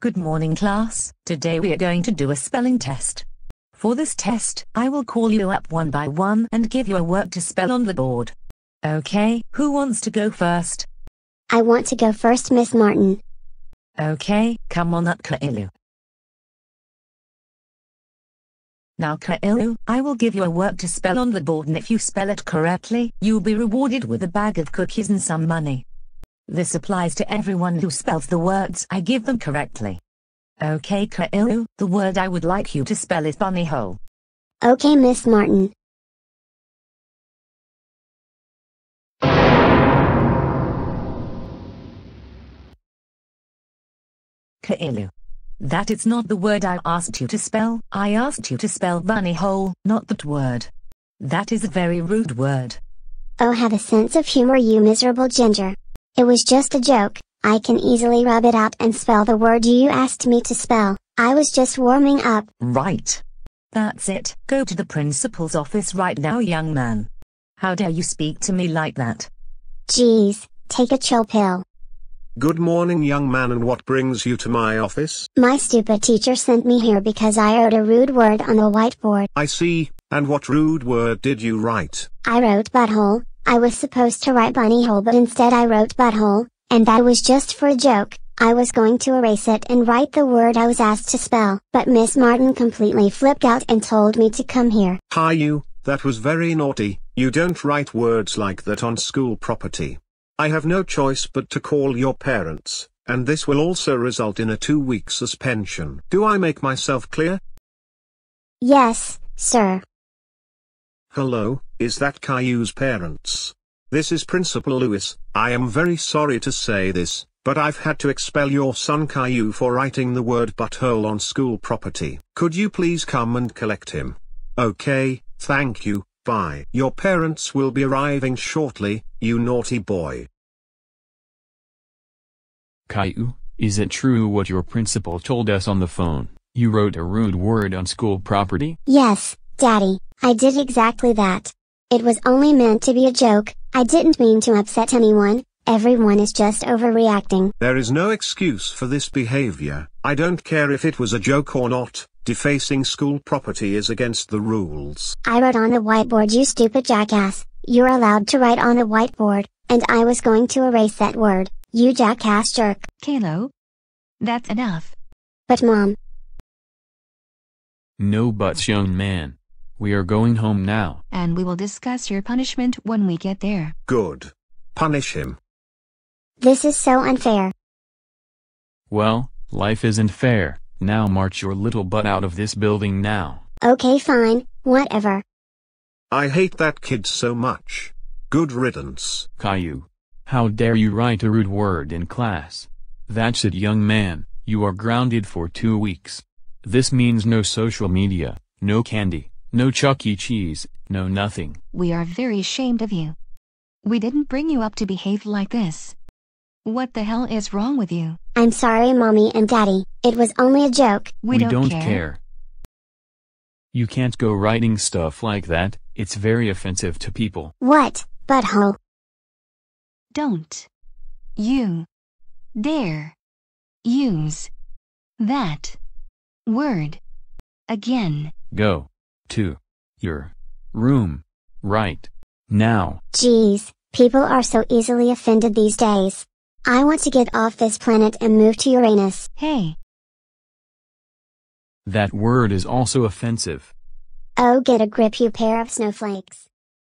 Good morning class. Today we are going to do a spelling test. For this test, I will call you up one by one and give you a word to spell on the board. Okay, who wants to go first? I want to go first, Miss Martin. Okay, come on up Caillou. Now Caillou, I will give you a word to spell on the board and if you spell it correctly, you'll be rewarded with a bag of cookies and some money. This applies to everyone who spells the words I give them correctly. Okay Caillou, the word I would like you to spell is bunny hole. Okay, Miss Martin. Caillou. That is not the word I asked you to spell. I asked you to spell bunny hole, not that word. That is a very rude word. Oh, have a sense of humor, you miserable ginger. It was just a joke. I can easily rub it out and spell the word you asked me to spell. I was just warming up. Right. That's it. Go to the principal's office right now, young man. How dare you speak to me like that? Geez, take a chill pill. Good morning young man and what brings you to my office? My stupid teacher sent me here because I wrote a rude word on the whiteboard. I see, and what rude word did you write? I wrote butthole. I was supposed to write bunny hole but instead I wrote butthole, and that was just for a joke. I was going to erase it and write the word I was asked to spell, but Miss Martin completely flipped out and told me to come here. Caillou, that was very naughty, you don't write words like that on school property. I have no choice but to call your parents, and this will also result in a two-week suspension. Do I make myself clear? Yes, sir. Hello, is that Caillou's parents? This is Principal Lewis, I am very sorry to say this, but I've had to expel your son Caillou for writing the word butthole on school property. Could you please come and collect him? Okay, thank you, bye. Your parents will be arriving shortly, you naughty boy. Caillou, is it true what your principal told us on the phone? You wrote a rude word on school property? Yes, Daddy, I did exactly that. It was only meant to be a joke, I didn't mean to upset anyone, everyone is just overreacting. There is no excuse for this behavior. I don't care if it was a joke or not, defacing school property is against the rules. I wrote on the whiteboard you stupid jackass, you're allowed to write on the whiteboard, and I was going to erase that word, you jackass jerk. Caillou. That's enough. But mom, No buts young man. We are going home now. And we will discuss your punishment when we get there. Good. Punish him. this is so unfair. Well, life isn't fair. Now march your little butt out of this building now. Okay fine, whatever. I hate that kid so much. Good riddance. Caillou. How dare you write a rude word in class? That's it young man, you are grounded for two weeks. This means no social media, no candy, no Chuck E. Cheese, no nothing. We are very ashamed of you. We didn't bring you up to behave like this. What the hell is wrong with you? I'm sorry mommy and daddy, it was only a joke. We, don't, care. You can't go writing stuff like that, it's very offensive to people. What, butthole? Don't. You. Dare. Use. That. Word. Again. Go. To. Your. Room. Right. Now. Geez, people are so easily offended these days. I want to get off this planet and move to Uranus. Hey. That word is also offensive. Oh get a grip you pair of snowflakes.